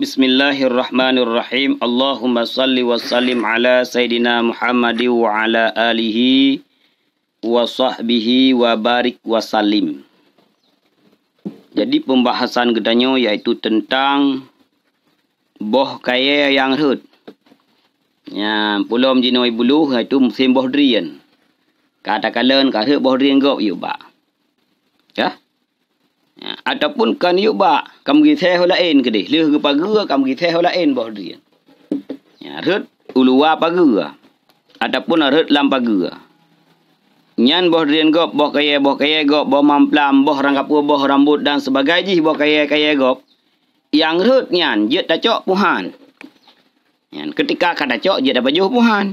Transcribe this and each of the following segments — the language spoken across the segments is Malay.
Bismillahirrahmanirrahim. Allahumma salli wa sallim ala Sayyidina Muhammad wa ala alihi wa sahbihi wa barik wa salim. Jadi pembahasan gedanya iaitu tentang boh kaya yang hut. Ya, pulau jinoi bulu iaitu musim boh drian. Kata-kala ka hut boh drian gop yuk ba. Ya? Ya, ataupun kan yuk ba, kamu gi teh lain ke deh. Leh ke pagi kamu gi teh lain boh dia. Ya, rut ulua pagi. Ataupun rut lam pagi. Nyan boh dia gop boh kaya boh kaya gop boh mamplam boh rangkapu boh rambut dan sebagainya boh kaya kaya gop. Yang rut nyan je tak cok puhan. Nyan ketika kata cok je dah baju puhan.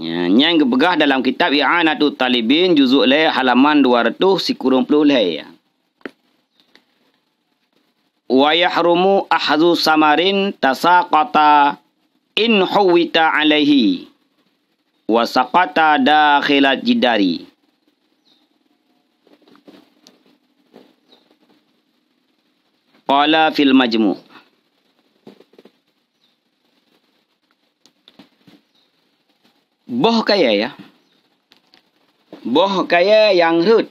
Ya, yang kepegah dalam kitab I'anatul Talibin juzuk le halaman 200 sikurung puluh le. Wa yahrumu ahzu samarin tasaqata in huwita alaihi wa saqata dakhilat jidari. Qala fil majmu' boh kaya ya. Boh kaya yang hut.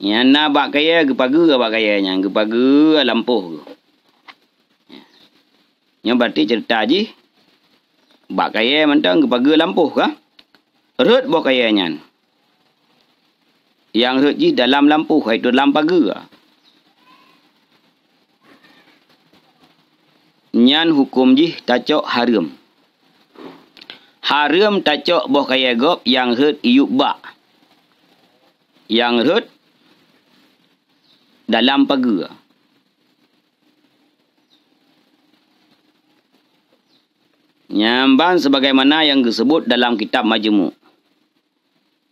Yang nak bak kaya ke pagi ke bak kaya yang ke pagi lampuh ke. Yang berarti cerita je. Bak kaya mentang ke pagi lampuh ke. Hut boh kaya nyan. Yang hut je dalam lampuh itu dalam pagi ke. Nyan hukum je tacok haram haram tacok boh kaya gop yang hut iuk ba. Yang hut dalam pagi. Nyamban sebagaimana yang disebut dalam kitab majmu.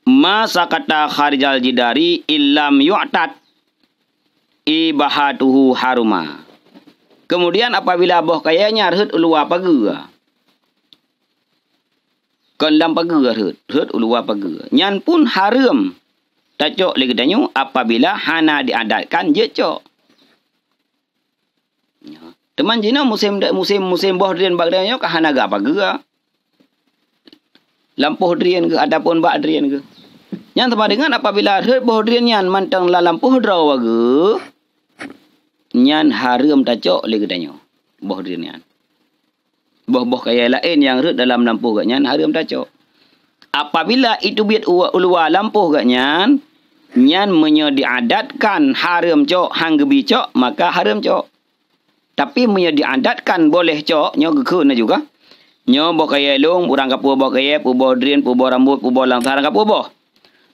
Masa kata kharijal jidari illam yu'tat ibahatuhu haruma. Kemudian apabila boh kayanya hut luar pagi kan dalam pagi hut hut luar pagi nyan pun haram tacok lagi danyu apabila hana diadatkan je cok ya. teman jina musim musim musim boh drian danyu ka hana ga pagi lampuh drian ke ataupun bak drian ke nyan teman dengan apabila hut boh drian nyan mantang la lampuh draw wage nyan haram tacok lagi danyu boh drian nyan boh-boh kaya lain yang rut dalam lampu gaknya haram tacok. Apabila itu biat ulua lampu gaknya, nyan menyediadatkan haram cok hang gebi cok maka haram cok. Tapi menyediadatkan boleh cok nyo gekun juga. Nyo boh kaya long urang kapu boh kaya pu boh drin pu boh rambut pu boh lang sarang kapu boh.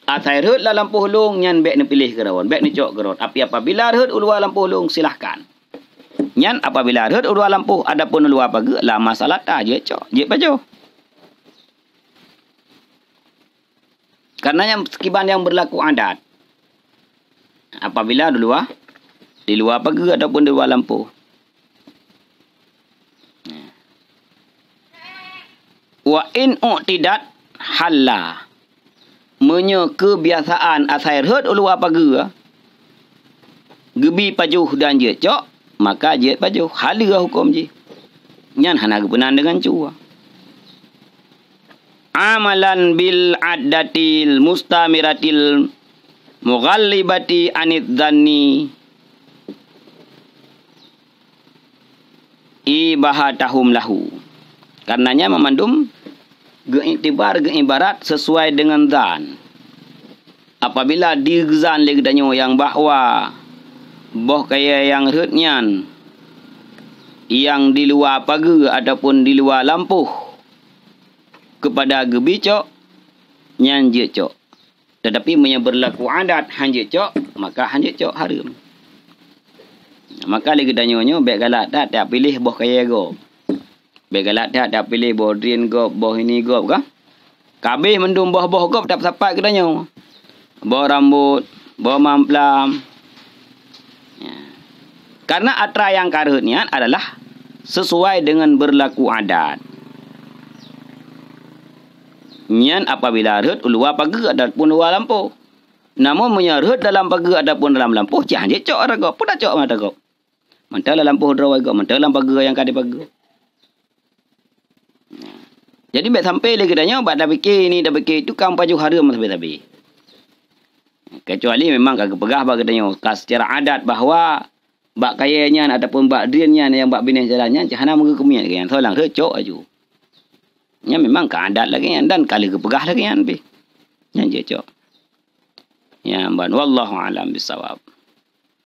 Atai rut la lampu long nyan bek ni pilih kerawon bek ni cok gerot. Tapi apabila rut ulua lampu long silahkan. Nyan apabila ada dua lampu ada pun luar pagi lah masalah tak je cok je baju. Karena yang sekiban yang berlaku adat. Apabila di luar di luar pagi ataupun di luar lampu. Wa in tidak halla. Menye kebiasaan asal herd luar pagi. Gebi pajuh dan je cok maka jihad baju hala hukum je nyan hana kebenan dengan cua amalan bil adatil mustamiratil mughallibati anid dhanni. Ibahatahum lahu. Karenanya memandum geiktibar geibarat sesuai dengan dan apabila digzan legdanyo yang bahwa boh kaya yang rutnyan yang di luar pagi ataupun di luar lampu kepada gebicok nyan je cok tetapi punya berlaku adat hanje cok maka hanje cok haram maka lagi danyonya baik galak tak tak pilih boh kaya go? Baik galak tak tak pilih boh drin go boh ini go ka kabeh mendum boh-boh go tak sapat ke danyo boh rambut boh mamplam. Karena atra yang karhutnya adalah sesuai dengan berlaku adat. Nyan apabila arhut ulua pagi ataupun luar lampu. Namun menyarhut dalam pagi ataupun dalam lampu, jangan dia cok raga. Pun dah cok mata kau. Mentala lampu hodra waga, mentala pagar yang kade pagar. Jadi baik sampai lagi katanya, buat dah fikir ni, dah fikir itu, kan paju hari sampai tapi. Kecuali memang kagak pegah bagi katanya, secara adat bahawa bak kayanya ataupun bak driannya yang bak binih jalannya, jahana muka kemian kan, seorang kecok aju. Ya memang keadat lagi kan, dan kali kepegah lagi kan, bi. Yang cocok. Ya, ban wallahu alam bisawab.